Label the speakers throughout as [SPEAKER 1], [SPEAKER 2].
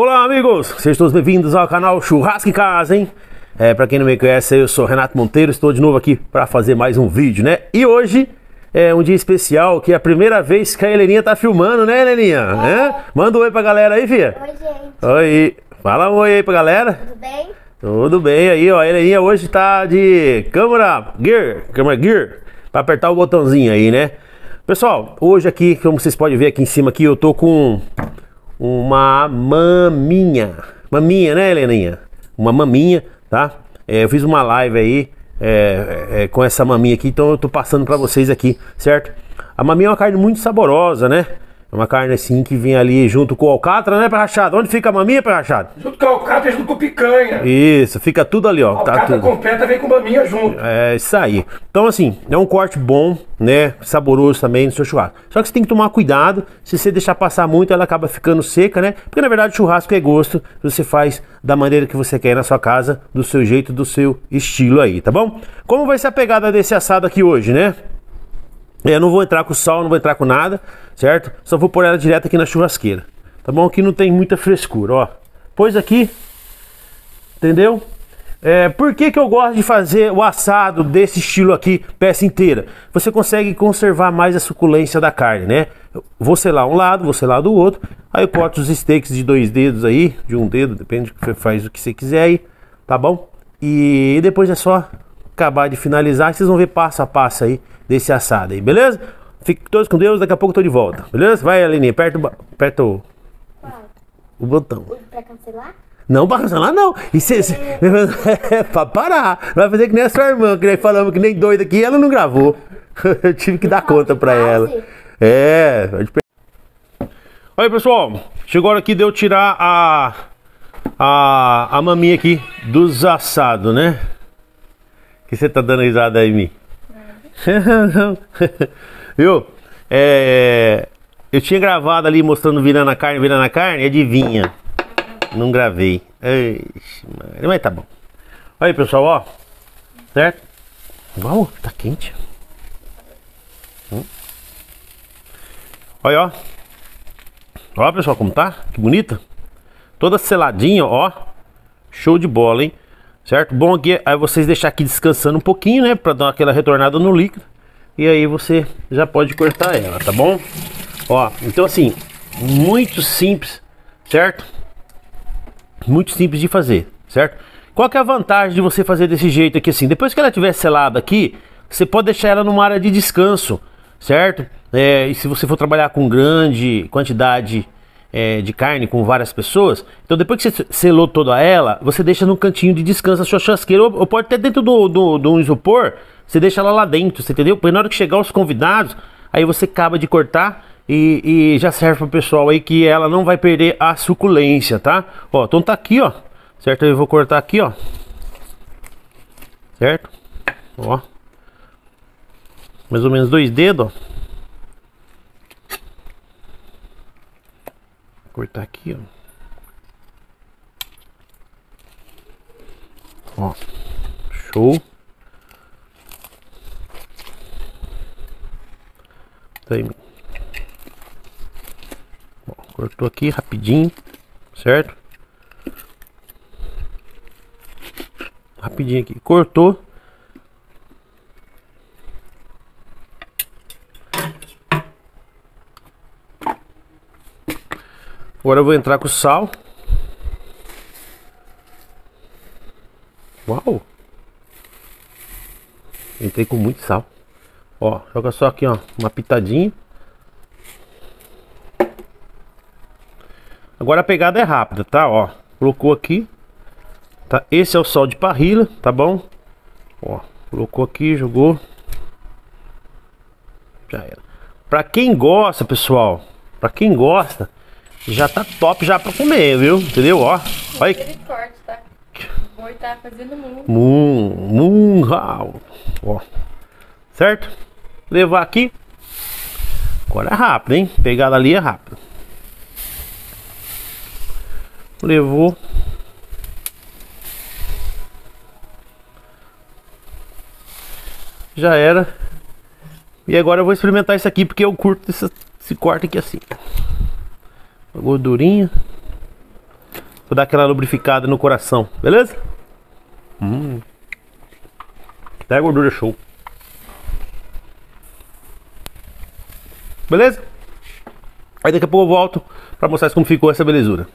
[SPEAKER 1] Olá amigos, sejam todos bem-vindos ao canal Churrasco em Casa, hein? É, pra quem não me conhece, eu sou Renato Monteiro, estou de novo aqui para fazer mais um vídeo, né? E hoje é um dia especial, que é a primeira vez que a Heleninha tá filmando, né, Heleninha? É. Manda um oi pra galera aí, filha.
[SPEAKER 2] Oi, gente.
[SPEAKER 1] Oi, fala um oi aí pra galera.
[SPEAKER 2] Tudo bem?
[SPEAKER 1] Tudo bem aí, ó. A Heleninha hoje tá de câmera gear, câmera gear, pra apertar o botãozinho aí, né? Pessoal, hoje aqui, como vocês podem ver aqui em cima aqui, eu tô com uma maminha. Maminha, né, Heleninha? Uma maminha, tá? É, eu fiz uma live aí é, é, com essa maminha aqui, então eu tô passando pra vocês aqui, certo? A maminha é uma carne muito saborosa, né? É uma carne assim que vem ali junto com o alcatra, né, Pé Rachado? Onde fica a maminha, Pé Rachado?
[SPEAKER 3] Junto com a alcatra, junto com picanha.
[SPEAKER 1] Isso, fica tudo ali, ó.
[SPEAKER 3] A
[SPEAKER 1] Tá
[SPEAKER 3] alcatra
[SPEAKER 1] tudo.
[SPEAKER 3] completa vem com maminha junto.
[SPEAKER 1] É isso aí. Então, assim, é um corte bom, né? Saboroso também no seu churrasco. Só que você tem que tomar cuidado. Se você deixar passar muito, ela acaba ficando seca, né? Porque na verdade, churrasco é gosto. Você faz da maneira que você quer na sua casa, do seu jeito, do seu estilo aí, tá bom? Como vai ser a pegada desse assado aqui hoje, né? Eu não vou entrar com sal, não vou entrar com nada, certo? Só vou pôr ela direto aqui na churrasqueira. Tá bom? Aqui não tem muita frescura, ó. Pôs aqui, entendeu? É, por que, que eu gosto de fazer o assado desse estilo aqui, peça inteira? Você consegue conservar mais a suculência da carne, né? Vou selar um lado, vou selar do outro. Aí eu corto os steaks de dois dedos aí, de um dedo, depende faz o que você quiser aí, tá bom? E depois é só acabar de finalizar, vocês vão ver passo a passo aí desse assado aí, beleza? Fiquem todos com Deus, daqui a pouco eu tô de volta, beleza? Vai, Aline, aperta, o aperta o, o botão.
[SPEAKER 2] Pra cancelar?
[SPEAKER 1] Não pra cancelar, não. Isso é, é pra parar. Vai fazer que nem a sua irmã, que nem falamos que nem doida aqui, ela não gravou. Eu tive que dar conta pra ela. É. Aí, pessoal. Chegou a hora aqui de eu tirar a, a, a maminha aqui dos assados, né? que você tá dando risada aí em mim? Viu? É, eu tinha gravado ali mostrando virando a carne, virando a carne, adivinha? Não gravei. Mas tá bom. Aí, pessoal, ó. Certo? Uau, tá quente. Hum. Olha, ó. Ó, pessoal, como tá? Que bonita. Toda seladinha, ó. Show de bola, hein? Certo? Bom aqui é vocês deixar aqui descansando um pouquinho, né? Pra dar aquela retornada no líquido. E aí você já pode cortar ela, tá bom? Ó, então assim, muito simples, certo? Muito simples de fazer, certo? Qual que é a vantagem de você fazer desse jeito aqui assim? Depois que ela estiver selada aqui, você pode deixar ela numa área de descanso, certo? É, e se você for trabalhar com grande quantidade é, de carne com várias pessoas, então depois que você selou toda ela, você deixa no cantinho de descanso a sua churrasqueira, ou, ou pode até dentro do, do, do isopor, você deixa ela lá dentro, você entendeu? Porque na hora que chegar os convidados, aí você acaba de cortar e, e já serve pro pessoal aí que ela não vai perder a suculência, tá? Ó, então tá aqui, ó. Certo? Eu vou cortar aqui, ó. Certo? Ó. Mais ou menos dois dedos, ó. Cortar aqui, ó. Ó. Show. Tá aí. Cortou aqui rapidinho, certo? Rapidinho aqui, cortou. Agora eu vou entrar com sal. Uau! Entrei com muito sal. Ó, joga só aqui, ó, uma pitadinha. Agora a pegada é rápida, tá? Ó, colocou aqui. Tá? Esse é o sal de parrilha, tá bom? Ó, colocou aqui, jogou. Já era. Pra quem gosta, pessoal, pra quem gosta, já tá top já pra comer, viu? Entendeu? Ó, olha aqui.
[SPEAKER 4] Tá? O boi tá fazendo.
[SPEAKER 1] Mum, mum. Ó. Certo? Levar aqui. Agora é rápido, hein? Pegada ali é rápido. Levou. Já era. E agora eu vou experimentar isso aqui porque eu curto esse, esse corte aqui assim. Uma gordurinha. Vou dar aquela lubrificada no coração, beleza? Hum. Até a gordura show. Beleza? Aí daqui a pouco eu volto pra mostrar como ficou essa belezura.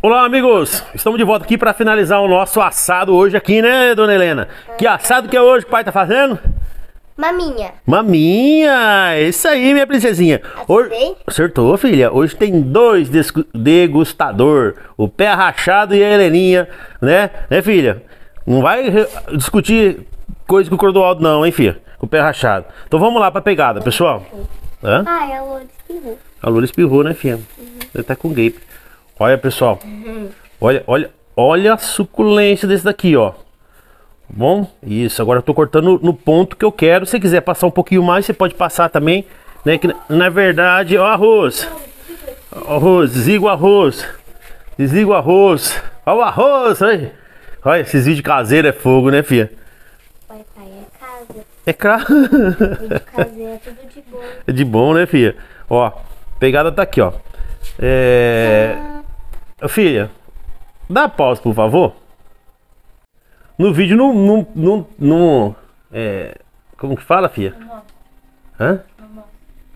[SPEAKER 1] Olá, amigos! Estamos de volta aqui para finalizar o nosso assado hoje aqui, né, dona Helena? Que assado que é hoje que o pai tá fazendo?
[SPEAKER 2] Maminha.
[SPEAKER 1] Maminha! Isso aí, minha princesinha.
[SPEAKER 2] Acertei?
[SPEAKER 1] Acertou, filha. Hoje tem dois degustador. O pé rachado e a Heleninha, né? Né, filha? Não vai discutir coisa com o Cordoaldo, não, hein, filha? Com o pé rachado. Então vamos lá pra pegada, pessoal. Hã?
[SPEAKER 2] Ai, a Lourdes espirrou.
[SPEAKER 1] A Lula espirrou, né, filha? Ele tá com gape. Olha, pessoal. Olha, olha, olha a suculência desse daqui, ó. Bom, isso. Agora eu tô cortando no ponto que eu quero. Se você quiser passar um pouquinho mais, você pode passar também, né? Que na- verdade, ó, arroz. Ó, Arroz, desliga o arroz. Desliga o arroz. Ó o arroz, aí. Olha, esses vídeos caseiros é fogo, né, filha?
[SPEAKER 2] Pai, pai, é casa.
[SPEAKER 1] É claro.
[SPEAKER 2] Vídeo caseiro é tudo de boa.
[SPEAKER 1] É de bom, né, filha? Ó, pegada tá aqui, ó. É. Ô, Filha, dá pausa, por favor. No vídeo não. não, não, não é, como que fala, filha? Hã?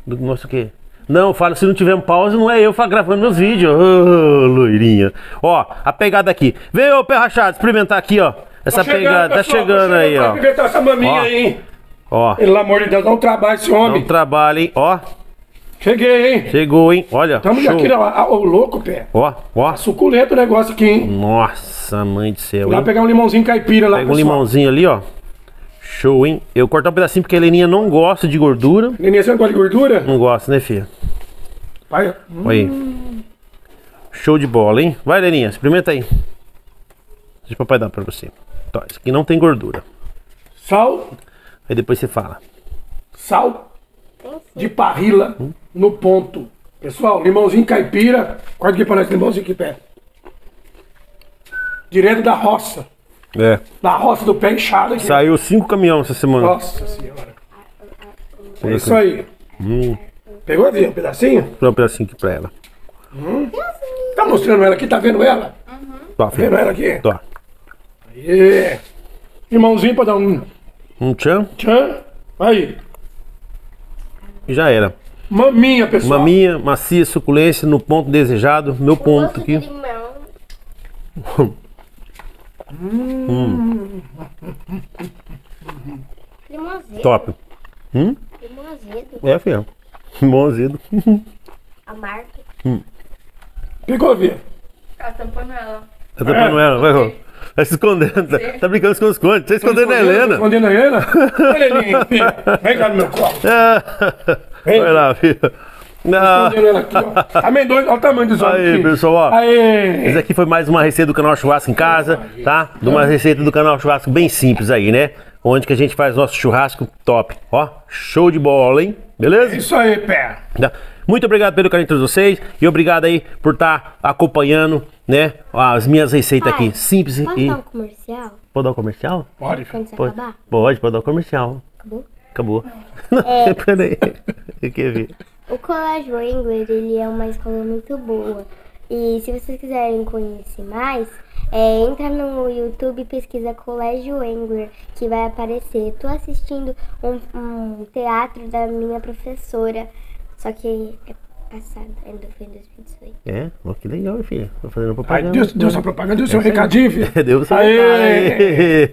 [SPEAKER 1] Não mostra o quê? Não, fala, se não tiver pausa, não é eu gravando meus vídeos. Ô, loirinha. Ó, a pegada aqui. Vem, ô, pé rachado, experimentar aqui, ó. Essa
[SPEAKER 3] chegando,
[SPEAKER 1] pegada, tá
[SPEAKER 3] pessoal,
[SPEAKER 1] chegando aí,
[SPEAKER 3] Vai
[SPEAKER 1] ó.
[SPEAKER 3] aproveitar essa maminha
[SPEAKER 1] Ó.
[SPEAKER 3] aí, hein?
[SPEAKER 1] Ó,
[SPEAKER 3] Pelo amor de Deus, dá um trabalho esse
[SPEAKER 1] não
[SPEAKER 3] homem.
[SPEAKER 1] trabalha, hein? Ó,
[SPEAKER 3] Cheguei, hein?
[SPEAKER 1] chegou, hein? Olha,
[SPEAKER 3] Tamo
[SPEAKER 1] show.
[SPEAKER 3] aqui, ó, ó, ô louco, pé.
[SPEAKER 1] Ó, ó.
[SPEAKER 3] Suculento o negócio aqui, hein?
[SPEAKER 1] Nossa, mãe do céu,
[SPEAKER 3] Lá
[SPEAKER 1] hein?
[SPEAKER 3] pegar um limãozinho caipira lá,
[SPEAKER 1] Pega um
[SPEAKER 3] pessoal.
[SPEAKER 1] limãozinho ali, ó. Show, hein? Eu cortar um pedacinho porque a Heleninha não gosta de gordura.
[SPEAKER 3] Nenê, você não gosta de gordura?
[SPEAKER 1] Não gosta, né, filha?
[SPEAKER 3] Vai.
[SPEAKER 1] Olha aí. Show de bola, hein? Vai, Heleninha, experimenta aí. Deixa o papai dar pra você. Tá, isso aqui não tem gordura.
[SPEAKER 3] Sal,
[SPEAKER 1] Aí depois você fala.
[SPEAKER 3] sal de parrila no ponto. Pessoal, limãozinho caipira. Corta aqui pra nós, limãozinho aqui perto. Direto da roça.
[SPEAKER 1] É.
[SPEAKER 3] Da roça do pé inchado aqui.
[SPEAKER 1] Saiu cinco caminhões essa semana.
[SPEAKER 3] Nossa senhora. É isso aí.
[SPEAKER 1] Hum.
[SPEAKER 3] Pegou ali um pedacinho?
[SPEAKER 1] Dar um pedacinho aqui pra ela.
[SPEAKER 3] Tá mostrando ela aqui? Tá vendo ela?
[SPEAKER 1] Tó,
[SPEAKER 3] Vendo
[SPEAKER 1] filha.
[SPEAKER 3] ela aqui?
[SPEAKER 1] Tó.
[SPEAKER 3] Aê. Limãozinho pra dar um
[SPEAKER 1] Um tchan
[SPEAKER 3] tchan. Aí.
[SPEAKER 1] e já era.
[SPEAKER 3] Maminha, pessoal.
[SPEAKER 1] Maminha, macia, suculência, no ponto desejado. Meu ponto
[SPEAKER 2] de
[SPEAKER 1] aqui.
[SPEAKER 2] limão. Limão azedo.
[SPEAKER 1] Top.
[SPEAKER 2] Limão azedo.
[SPEAKER 1] É, filha. Bom azedo.
[SPEAKER 2] Amargo.
[SPEAKER 3] Pegou, Via?
[SPEAKER 4] Ela tampando ela.
[SPEAKER 1] Tá tampando ela, vai, Rô. Tá se escondendo. Tá, tá brincando com esconde. Tá escondendo a Helena.
[SPEAKER 3] Escondendo a Helena? Olha, Heleninha, filha. Vem cá no meu colo.
[SPEAKER 1] Vai lá, filha. Não.
[SPEAKER 3] Escondendo ela aqui, ó. Olha o tamanho dos olhos
[SPEAKER 1] Aí,
[SPEAKER 3] aqui.
[SPEAKER 1] pessoal, ó.
[SPEAKER 3] Aê.
[SPEAKER 1] Esse aqui foi mais uma receita do canal Churrasco em Casa, tá? De uma receita do canal Churrasco bem simples aí, né? Onde que a gente faz nosso churrasco top. Ó, show de bola, hein? Beleza?
[SPEAKER 3] Isso aí, pé.
[SPEAKER 1] Tá. Muito obrigado pelo carinho de todos vocês e obrigado aí por estar acompanhando, né? As minhas receitas
[SPEAKER 2] Pai,
[SPEAKER 1] aqui. Simples
[SPEAKER 2] Posso
[SPEAKER 1] e.
[SPEAKER 2] dar um comercial?
[SPEAKER 1] Pode dar um comercial?
[SPEAKER 3] Pode.
[SPEAKER 2] Quando você
[SPEAKER 1] Pode,
[SPEAKER 2] acabar?
[SPEAKER 1] pode, pode dar um comercial.
[SPEAKER 2] Acabou?
[SPEAKER 1] Acabou. Não, peraí. Eu ver.
[SPEAKER 2] O Colégio Engler, ele é uma escola muito boa. E se vocês quiserem conhecer mais, é, entra no YouTube e pesquisa Colégio Engler, que vai aparecer. Tô assistindo um, um teatro da minha professora, só que é passado, ainda foi em 2018.
[SPEAKER 1] É, ó, que legal, filha. Tô fazendo propaganda.
[SPEAKER 3] deu, deu sua propaganda, deu seu recadinho, filho.
[SPEAKER 1] Deu seu
[SPEAKER 3] Aê.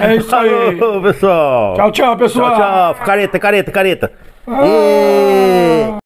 [SPEAKER 3] É isso aí.
[SPEAKER 1] Falou, pessoal.
[SPEAKER 3] Tchau, tchau, pessoal.
[SPEAKER 1] Tchau, tchau. Careta, careta, careta.
[SPEAKER 3] 예.